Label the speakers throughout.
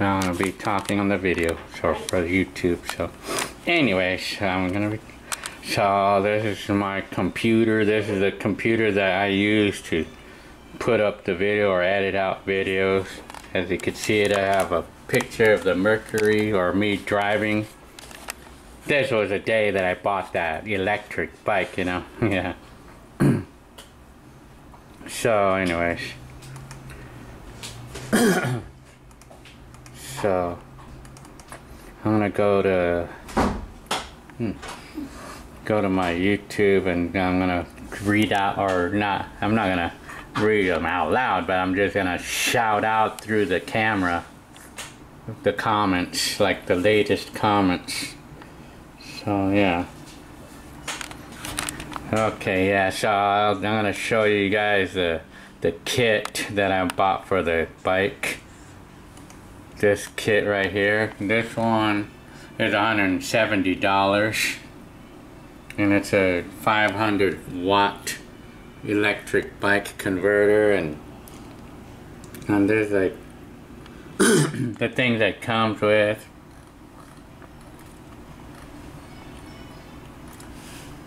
Speaker 1: I'm gonna be talking on the video so for YouTube. So, anyways, I'm gonna be. So this is my computer. This is the computer that I use to put up the video or edit out videos. As you can see it, I have a picture of the Mercury or me driving. This was a day that I bought that electric bike, you know. yeah. so, anyways. so, I'm gonna go to. Hmm go to my YouTube and I'm gonna read out or not I'm not gonna read them out loud but I'm just gonna shout out through the camera the comments like the latest comments so yeah okay yeah so i am gonna show you guys the the kit that I bought for the bike this kit right here. This one is $170 and it's a 500 watt electric bike converter. And and there's like the things that comes with.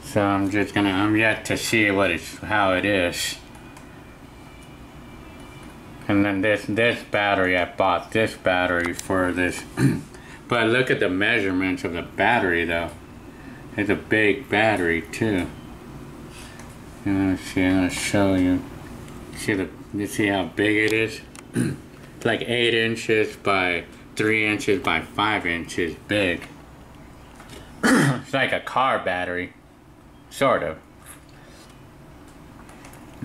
Speaker 1: So I'm just gonna I'm yet to see what it's how it is and then this this battery I bought this battery for this but look at the measurements of the battery though it's a big battery too. Let's see, I'm gonna show you. See the you see how big it is? it's like eight inches by three inches by five inches big. it's like a car battery. Sort of.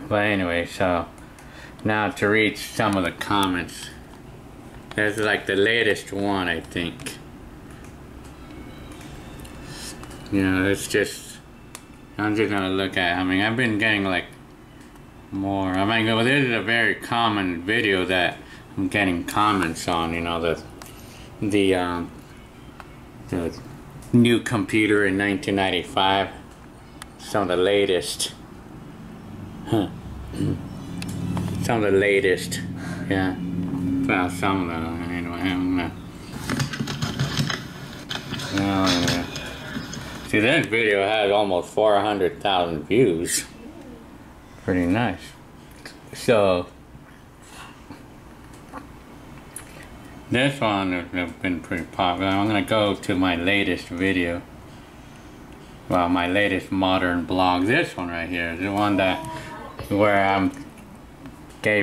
Speaker 1: But anyway, so now to read some of the comments. That's like the latest one, I think. You know, it's just, I'm just gonna look at, I mean, I've been getting like more, I mean, well, this is a very common video that I'm getting comments on, you know, the, the, um, the new computer in 1995, some of the latest, huh, some of the latest, yeah, well, some of them, anyway, I'm gonna, oh, yeah. See, this video has almost 400,000 views. Pretty nice. So, this one has been pretty popular. I'm going to go to my latest video. Well, my latest modern blog. This one right here is the one that, where I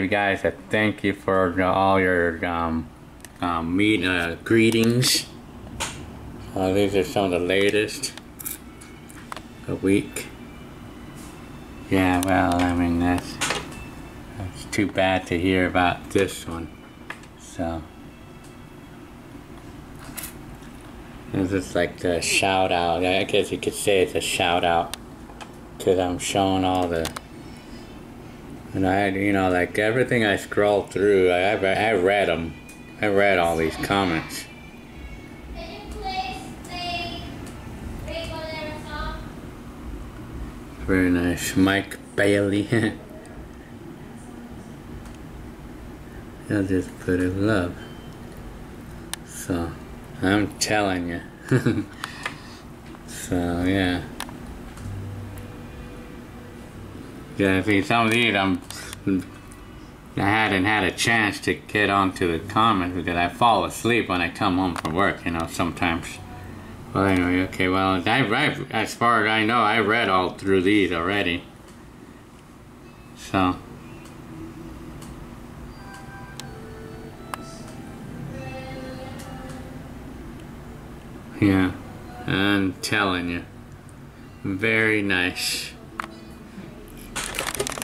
Speaker 1: you guys a thank you for all your um, um, meet, uh, greetings. Uh, these are some of the latest a week. Yeah, well, I mean, that's, that's too bad to hear about this one. So, this is like the shout out. I guess you could say it's a shout out because I'm showing all the, and I, you know, like everything I scrolled through, I, I read them. I read all these comments. Very nice. Mike Bailey. I'll just put it love. So, I'm telling you. so, yeah. Yeah, see, some of these I'm, I hadn't had a chance to get onto the comments because I fall asleep when I come home from work, you know, sometimes. Well, anyway, okay, well, I, read, as far as I know, I read all through these already. So. Yeah, I'm telling you. Very nice.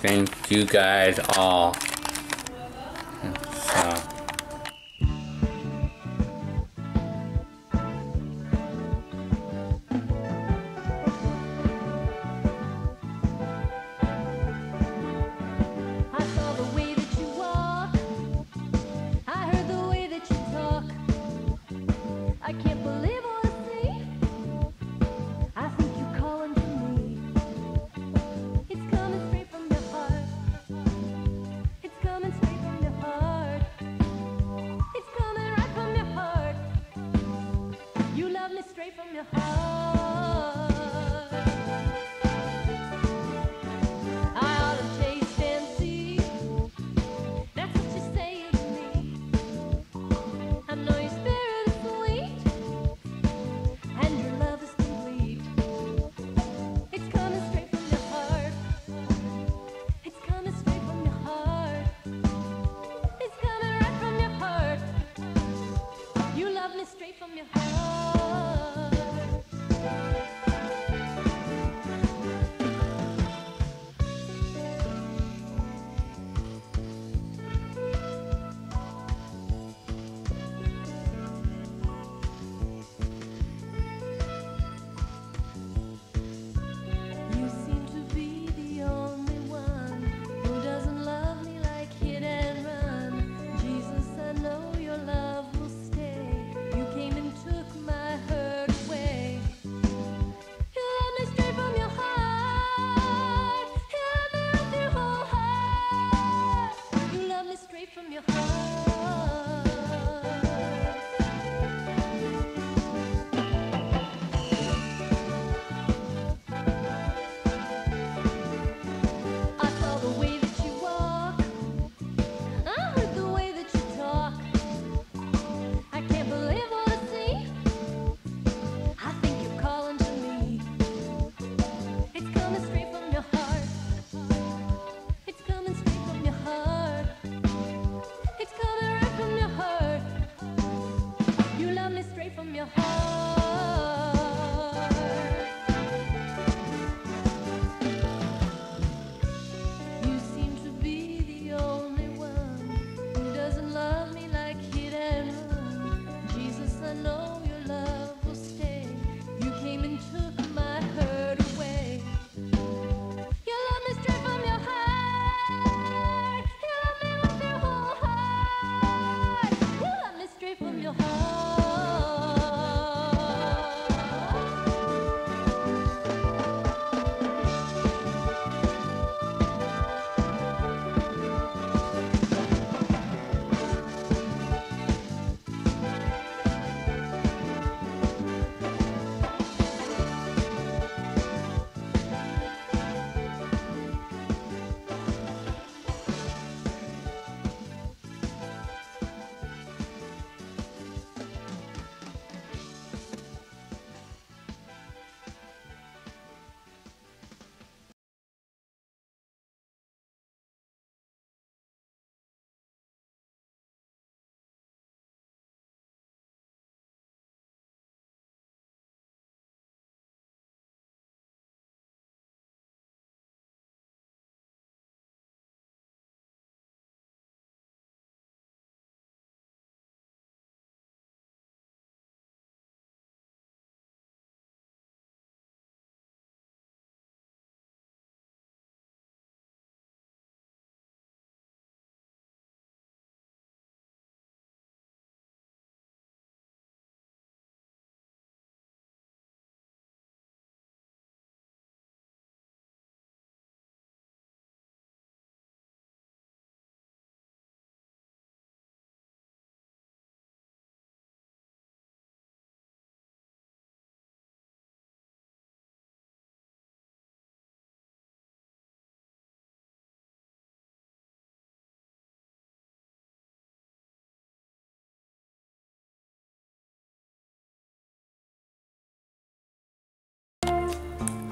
Speaker 1: Thank you guys all. So.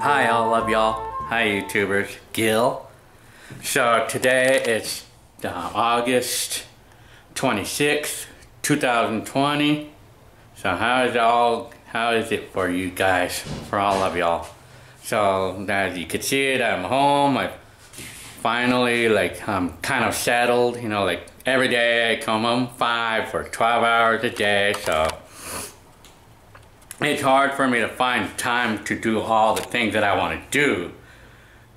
Speaker 1: Hi, all love y'all. Hi, YouTubers. Gil. So today it's uh, August 26th, 2020. So how is it all? How is it for you guys? For all of y'all. So as you can see it, I'm home. I finally like I'm kind of settled. You know, like every day I come home five for 12 hours a day. So it's hard for me to find time to do all the things that I want to do.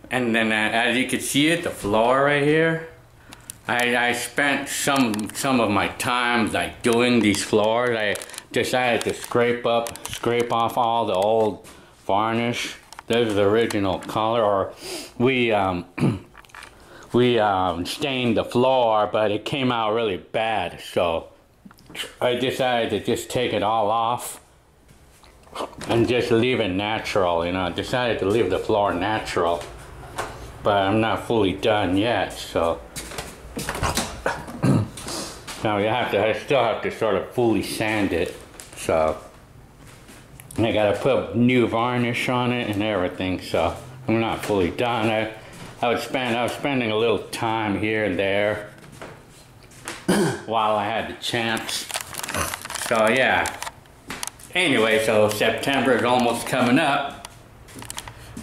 Speaker 1: And then uh, as you can see it, the floor right here, I, I spent some some of my time like doing these floors. I decided to scrape up, scrape off all the old varnish. This is the original color, or we um, we um, stained the floor, but it came out really bad. So I decided to just take it all off and just leave it natural, you know. I decided to leave the floor natural, but I'm not fully done yet, so. now you have to, I still have to sort of fully sand it, so. And I gotta put new varnish on it and everything, so I'm not fully done. I, I would spend, I was spending a little time here and there while I had the chance. So yeah. Anyway, so September is almost coming up,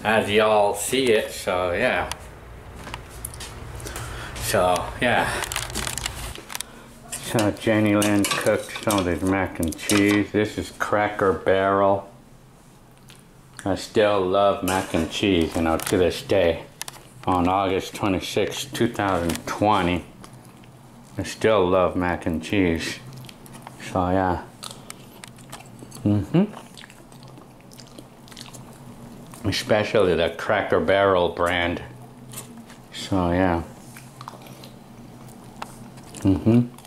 Speaker 1: as y'all see it. So yeah. So yeah. So Jenny Lynn cooked some of this mac and cheese. This is Cracker Barrel. I still love mac and cheese, you know, to this day. On August 26, 2020, I still love mac and cheese. So yeah. Mm-hmm. Especially the Cracker Barrel brand. So yeah. Mm-hmm.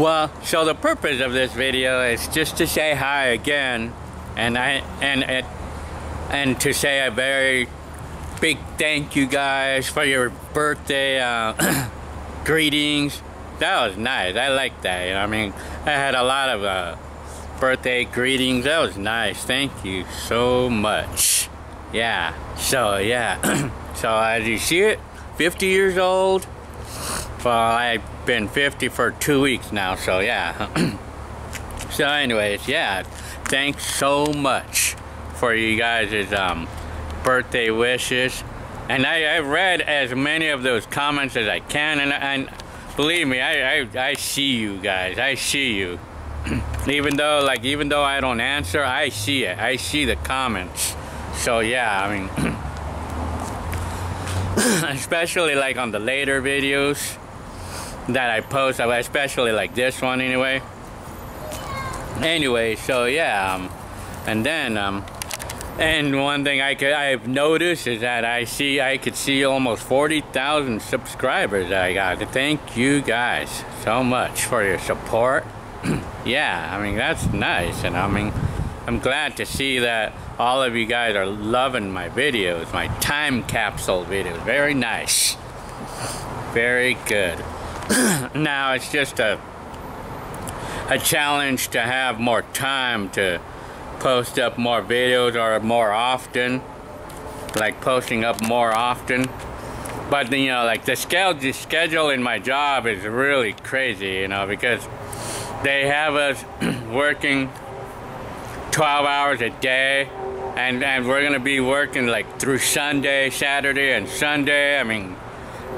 Speaker 1: Well, so the purpose of this video is just to say hi again, and I and and, and to say a very big thank you guys for your birthday uh, greetings. That was nice. I like that. You know, I mean, I had a lot of uh, birthday greetings. That was nice. Thank you so much. Yeah. So yeah. so as you see it, 50 years old. Well, I've been 50 for two weeks now, so yeah. so anyways, yeah, thanks so much for you guys' um, birthday wishes. And I, I read as many of those comments as I can, and, and believe me, I, I, I see you guys, I see you. even though, like, even though I don't answer, I see it. I see the comments. So yeah, I mean, especially like on the later videos that I post, especially like this one anyway. Anyway, so yeah, um, and then um, and one thing I could I've noticed is that I see I could see almost 40,000 subscribers I got. Thank you guys so much for your support. yeah, I mean that's nice, and I mean I'm glad to see that all of you guys are loving my videos, my time capsule videos. Very nice. Very good. now it's just a a challenge to have more time to post up more videos or more often like posting up more often. But you know like the schedule the schedule in my job is really crazy you know because they have us working 12 hours a day and and we're gonna be working like through Sunday Saturday and Sunday. I mean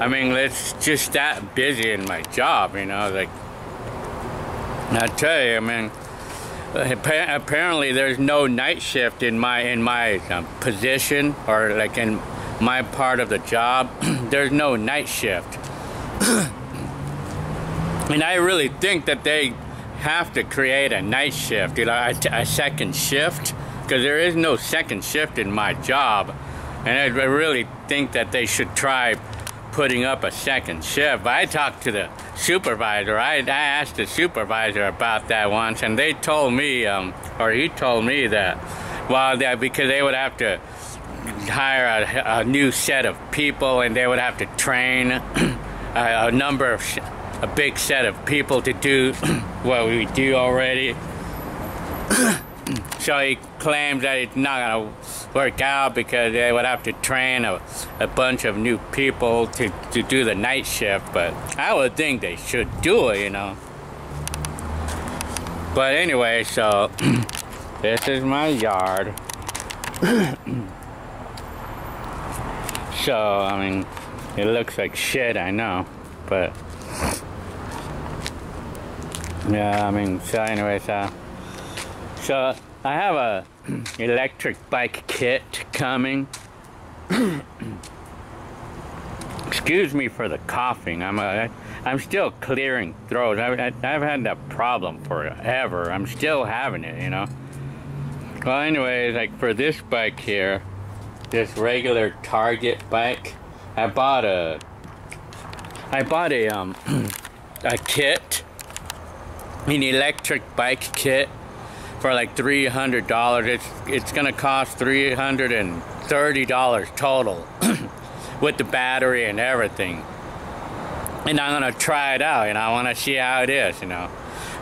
Speaker 1: I mean, it's just that busy in my job, you know, like, I tell you, I mean, apparently there's no night shift in my, in my um, position or like in my part of the job, there's no night shift. and I really think that they have to create a night shift, you know, a, a second shift, because there is no second shift in my job. And I really think that they should try putting up a second shift. I talked to the supervisor. I, I asked the supervisor about that once, and they told me, um, or he told me that, well, that because they would have to hire a, a new set of people, and they would have to train a, a number of, a big set of people to do what we do already. So he claims that it's not going to work out because they would have to train a, a bunch of new people to, to do the night shift, but I would think they should do it, you know. But anyway, so this is my yard. so, I mean, it looks like shit, I know, but yeah, I mean, so anyway, so, uh, so I have a electric bike kit coming. Excuse me for the coughing. I'm a, I'm still clearing throats. I've, I've had that problem forever. I'm still having it, you know. Well, anyways, like for this bike here, this regular Target bike, I bought a, I bought a um, a kit, an electric bike kit for like three hundred dollars. It's it's cost hundred and thirty dollars total with the battery and everything. And I'm gonna try it out, and I want to see how it is, you know.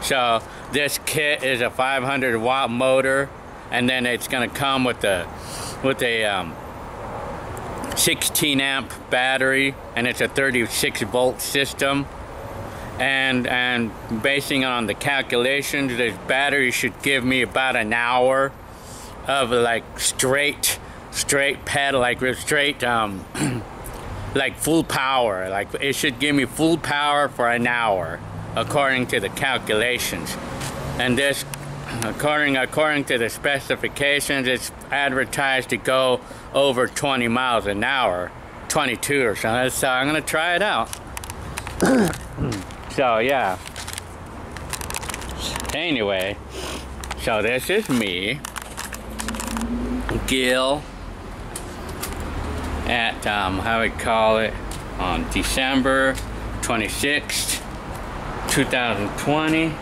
Speaker 1: So this kit is a 500 watt motor, and then it's gonna come with the with a um, 16 amp battery, and it's a 36 volt system. And and basing on the calculations, this battery should give me about an hour of like straight straight pedal, like straight um, like full power. Like it should give me full power for an hour, according to the calculations. And this, according according to the specifications, it's advertised to go over 20 miles an hour, 22 or something. So I'm gonna try it out. So yeah. Anyway, so this is me, Gil at um, how we call it on December 26th 2020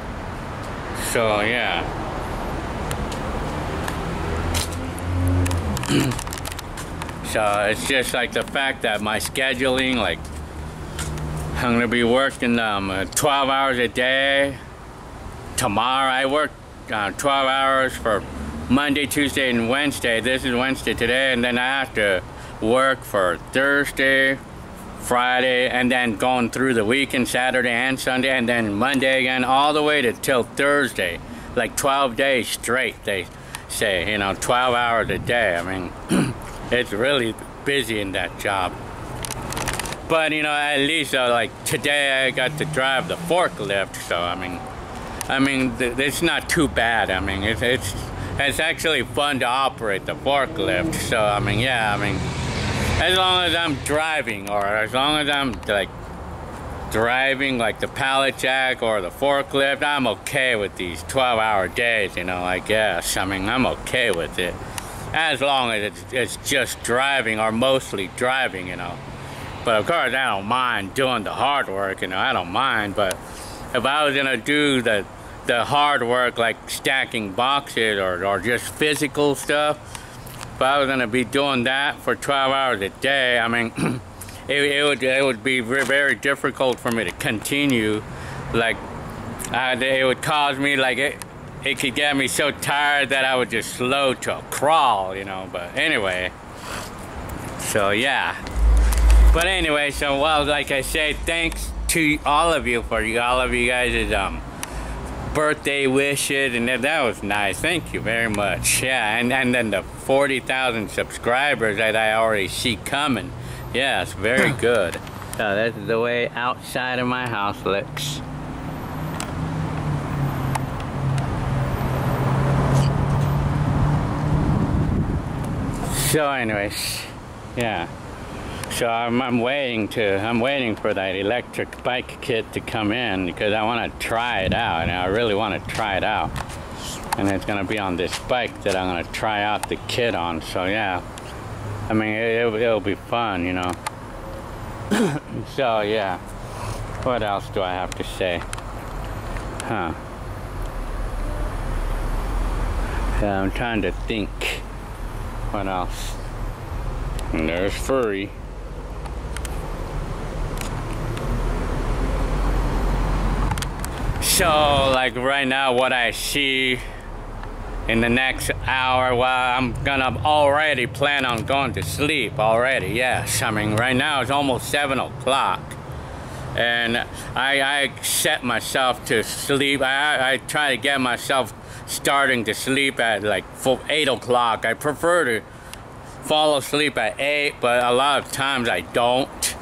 Speaker 1: so yeah so it's just like the fact that my scheduling like I'm gonna be working um, uh, 12 hours a day tomorrow I work uh, 12 hours for Monday Tuesday and Wednesday this is Wednesday today and then I have to work for Thursday, Friday, and then going through the weekend, Saturday and Sunday, and then Monday again, all the way to till Thursday. Like 12 days straight, they say, you know, 12 hours a day. I mean, it's really busy in that job. But, you know, at least, uh, like, today I got to drive the forklift, so, I mean, I mean, it's not too bad. I mean, it's, it's, it's actually fun to operate the forklift, so, I mean, yeah, I mean, as long as I'm driving or as long as I'm like driving like the pallet jack or the forklift, I'm okay with these 12 hour days, you know, I guess. I mean, I'm okay with it. As long as it's, it's just driving or mostly driving, you know. But of course, I don't mind doing the hard work, you know, I don't mind. But if I was gonna do the, the hard work like stacking boxes or, or just physical stuff, if I was gonna be doing that for 12 hours a day, I mean, it, it, would it would be very, difficult for me to continue. Like, it would cause me like it. It could get me so tired that I would just slow to a crawl, you know. But anyway, so yeah. But anyway, so well, like I said, thanks to all of you for all of you guys' um birthday wishes, and that, that was nice. Thank you very much. Yeah, and, and then the 40,000 subscribers that I already see coming. Yeah, it's very good. So that's the way outside of my house looks. So anyways, yeah. So I'm, I'm, waiting to, I'm waiting for that electric bike kit to come in because I want to try it out and I really want to try it out. And it's going to be on this bike that I'm going to try out the kit on. So yeah, I mean, it, will it'll be fun, you know. so yeah, what else do I have to say? Huh. Yeah, I'm trying to think. What else? And there's Furry. So, like right now, what I see in the next hour, well, I'm gonna already plan on going to sleep already, yes. I mean, right now it's almost 7 o'clock. And I, I set myself to sleep. I, I try to get myself starting to sleep at like 8 o'clock. I prefer to fall asleep at 8, but a lot of times I don't.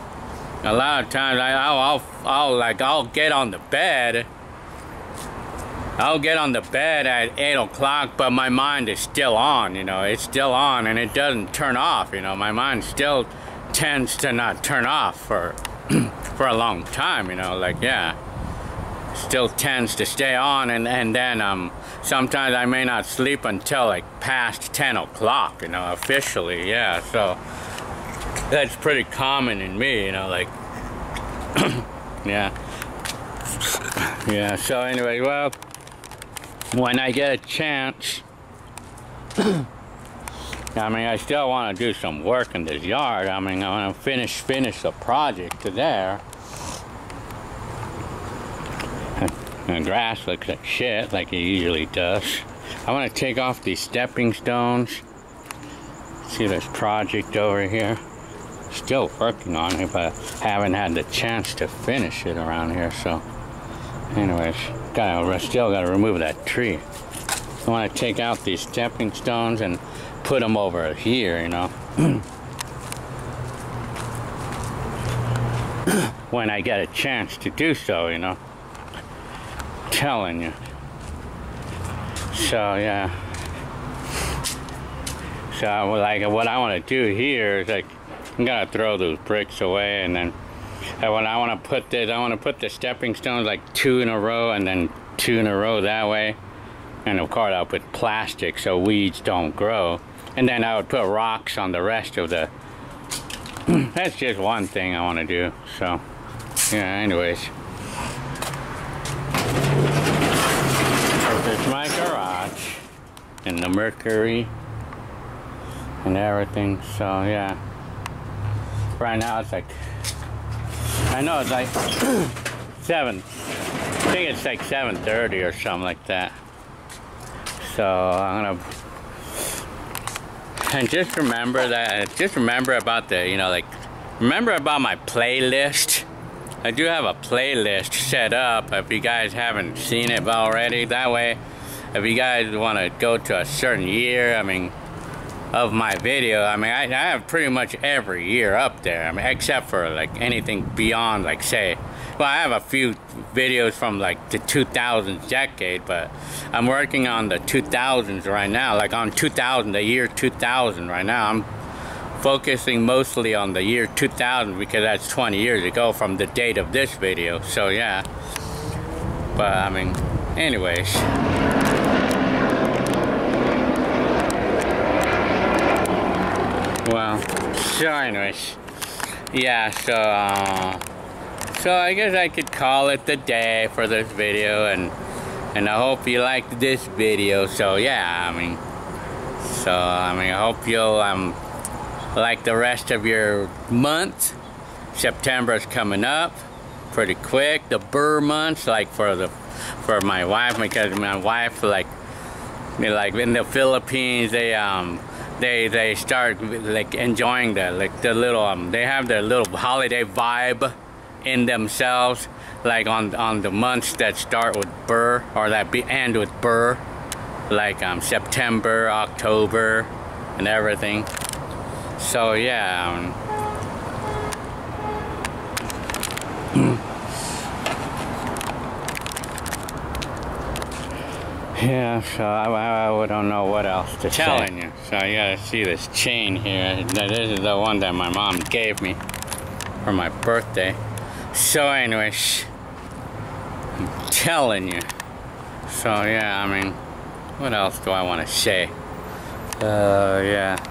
Speaker 1: A lot of times I, I'll, I'll, I'll like, I'll get on the bed I'll get on the bed at 8 o'clock, but my mind is still on, you know, it's still on and it doesn't turn off, you know, my mind still tends to not turn off for, for a long time, you know, like, yeah, still tends to stay on and, and then um, sometimes I may not sleep until like past 10 o'clock, you know, officially, yeah, so that's pretty common in me, you know, like, yeah. Yeah, so anyway, well, when I get a chance, I mean, I still want to do some work in this yard. I mean, I want to finish finish the project to there. The grass looks like shit, like it usually does. I want to take off these stepping stones. See this project over here? Still working on it, but haven't had the chance to finish it around here. So, anyways, gotta uh, still gotta remove that tree. I want to take out these stepping stones and put them over here, you know. when I get a chance to do so, you know. Telling you. So, yeah. So, like, what I want to do here is, like, I'm going to throw those bricks away and then and when I want to put this, I want to put the stepping stones like two in a row and then two in a row that way. And of course I'll put plastic so weeds don't grow. And then I would put rocks on the rest of the, that's just one thing I want to do. So, yeah, anyways. There's my garage and the mercury and everything. So, yeah. Right now it's like, I know it's like 7, I think it's like 7.30 or something like that. So I'm gonna and just remember that just remember about the you know like remember about my playlist I do have a playlist set up if you guys haven't seen it already that way if you guys want to go to a certain year I mean of my video I mean I, I have pretty much every year up there I mean except for like anything beyond like say well, I have a few videos from like the 2000s decade, but I'm working on the 2000s right now, like on 2000, the year 2000 right now. I'm focusing mostly on the year 2000 because that's 20 years ago from the date of this video, so yeah. But I mean, anyways. Well, so anyways, yeah, so, uh, so I guess I could call it the day for this video and and I hope you liked this video so yeah I mean so I mean I hope you'll um like the rest of your month. September is coming up pretty quick the ber months like for the for my wife because my wife like like in the Philippines they um they they start like enjoying the like the little um they have their little holiday vibe in themselves like on on the months that start with ber or that be end with ber like um, September October and everything. So yeah um, Yeah, so I, I, don't know what else to Telling say. you. So you gotta see this chain here. This is the one that my mom gave me for my birthday. So anyways, I'm telling you. So yeah, I mean, what else do I want to say? Uh, yeah.